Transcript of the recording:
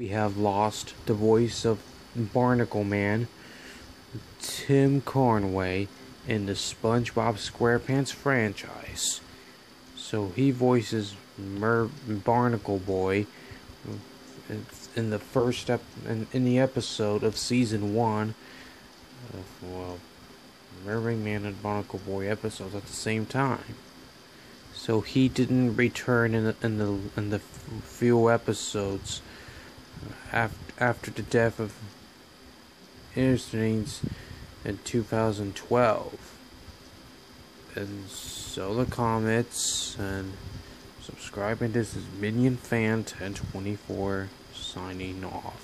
We have lost the voice of Barnacle Man, Tim Conway, in the SpongeBob SquarePants franchise. So he voices Mer- Barnacle Boy in the first ep- in, in the episode of season one. Of, well, Mermaid Man and Barnacle Boy episodes at the same time. So he didn't return in the in the in the few episodes after after the death of Innocence in 2012. And so the comments and subscribing. This is Minion Fan 1024 signing off.